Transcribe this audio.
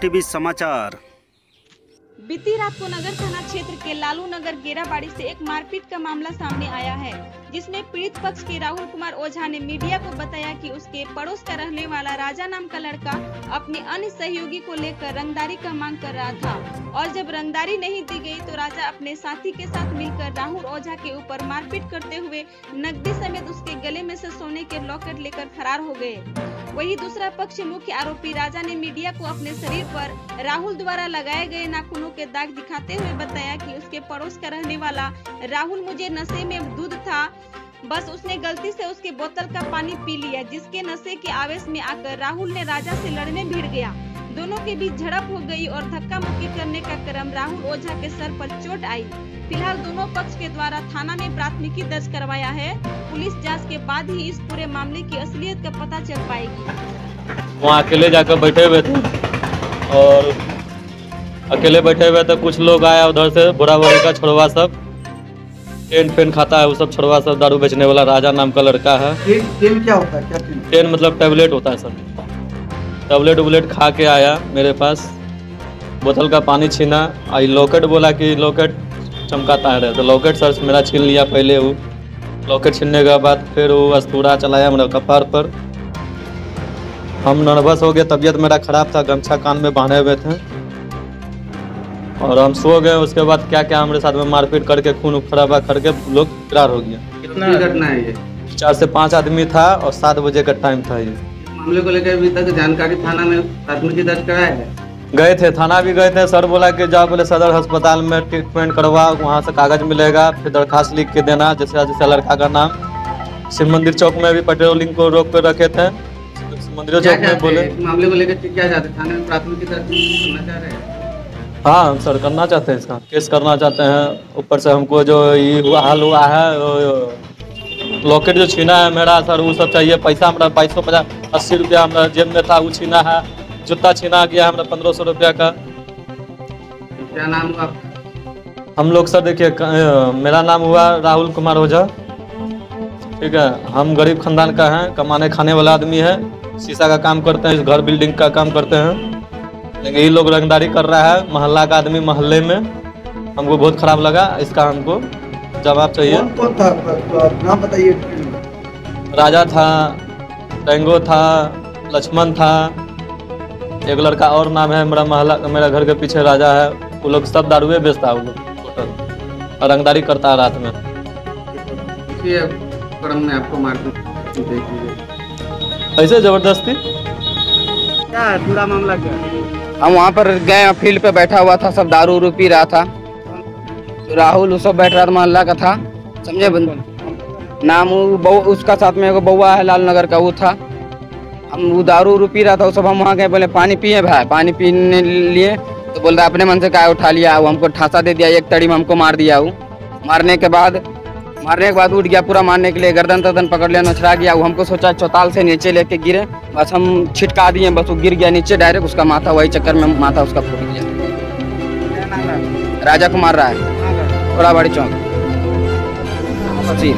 TV समाचार। बीती रात को नगर थाना क्षेत्र के लालू नगर गेराबाड़ी से एक मारपीट का मामला सामने आया है, जिसमें पीड़ित पक्ष के राहुल कुमार ओझा ने मीडिया को बताया कि उसके पड़ोस का रहने वाला राजा नाम का लड़का अपने अन्य सहयोगी को लेकर रंगदारी का मांग कर रहा था। और जब रंगदारी नहीं दी गई तो राजा अपने साथी के साथ मिलकर राहुल ओझा के ऊपर मारपीट करते हुए नकदी समेत उसके गले में से सोने के लॉकेट लेकर फरार हो गए। वही दूसरा पक्ष मुख्य आरोपी राजा ने मीडिया को अपने शरीर पर राहुल द्वारा लगाए गए नाखूनों के दाग दिखाते हुए बताया कि उसके पड़ोस का रहने वाला राहुल मुझे नशे में दूध था। बस उसने गलती से उसके बोतल का पानी पी लिया, जिसके नशे के आवेश में आकर राहुल ने राजा से लड़ने भिड़ गया। दोनों के बीच झड़प हो गई और धक्का मुक्की करने का क्रम राहुल ओझा के सर पर चोट आई। फ़िलहाल दोनों पक्ष के द्वारा थाना में प्राथमिकी दर्ज करवाया है। पुलिस जाँच के बाद ही इस पूरे मामले की असलियत का पता चल पाएगी। वहाँ अकेले जाकर बैठे हुए थे और अकेले बैठे हुए तो कुछ लोग आया उधर से बुरा बुरी का छोड़वा सब। टेन पेन खाता है वो सब छोड़वा सब दारू बेचने वाला राजा नाम का लड़का है। तेल क्या होता है? क्या टेन? मतलब टैबलेट होता है सर टैबलेट उबलेट खा के आया मेरे पास। बोतल का पानी छीना आई लॉकेट बोला कि लॉकेट चमकाता है तो लॉकेट सर मेरा छीन लिया पहले वो। लॉकेट छीनने के बाद फिर वो अस्तूरा चलाया मेरा कपार पर। हम नर्वस हो गए तबीयत मेरा खराब था गमछा कान में बांधे हुए थे। और हम सो गए उसके बाद क्या क्या हमारे साथ में मारपीट करके खून खराबा करके लोग फरार हो गया कितना घटना है ये? चार से पाँच आदमी था और सात बजे का टाइम था ये। मामले को लेकर अभी तक जानकारी थाना में प्राथमिकी दर्ज कराया है? गए थे थाना भी गए थे। सर बोला कि जाओ बोले सदर अस्पताल में ट्रीटमेंट करवा वहाँ से कागज़ मिलेगा फिर दरखास्त लिख के देना जैसे जैसे लड़का का नाम। शिव मंदिर चौक में भी पेट्रोलिंग को रोक कर रखे थे। शिव मंदिर चौक में बोले। मामले को लेकर क्या चाहते थाने में प्राथमिकी दर्ज करना चाह रहे हैं? हाँ सर करना चाहते हैं इसका। केस करना चाहते हैं। ऊपर से हमको जो ये हुआ हाल हुआ है लॉकेट जो छीना है मेरा सर वो सब चाहिए। पैसा हमारा बाईस सौ पचास अस्सी रुपया हमारा जेब में था वो छीना है। जूता छीना गया हमारा पंद्रह सौ रुपया का। क्या नाम हुआ हम लोग सर देखिए मेरा नाम हुआ राहुल कुमार ओझा। ठीक है हम गरीब खानदान का हैं कमाने खाने वाला आदमी है। शीशा का काम करते हैं घर बिल्डिंग का काम करते हैं। लेकिन ये लोग रंगदारी कर रहा है मोहल्ला का आदमी मोहल्ले में। हमको बहुत खराब लगा इसका हमको। जवाब चाहिए। कौन कौन था? नाम बताइए। राजा था टेंगो था लक्ष्मण था। एक लड़का और नाम है मेरा मोहल्ला मेरा घर के पीछे राजा है। वो लोग सब दारुए बेचता है वो लोग और रंगदारी करता है रात में। क्रम में आपको मार ऐसे ज़बरदस्ती? क्या है? पूरा मामला क्या? है हम वहाँ पर गए फ़ील्ड पे बैठा हुआ था, सब दारू उरू पी रहा था। राहुल सब बैठ रहा था, मोहल्ला का था। समझे नाम उसका साथ में एगो बउआ है, लाल नगर का वो था। हम वो दारू उरू पी रहा था वो सब हम वहाँ गए, बोले, पानी पिए भाई, पानी पीने लिए। तो बोल रहा, अपने मन से क्या उठा लिया वो हमको ठासा दे दिया, एक तड़ी में हमको मार दिया वो मारने के बाद, मारने के बाद उठ गया, पूरा मारने के लिए, गर्दन तर्दन पकड़ लिया, नछड़ा गया। वो हमको सोचा, चौताल से नीचे लेके गिरे। बस हम छिटका दिए बस वो गिर गया नीचे डायरेक्ट उसका माथा वही चक्कर में माथा उसका फूट गया। है राजा कुमार राय थोड़ा बड़ी चौक। जी।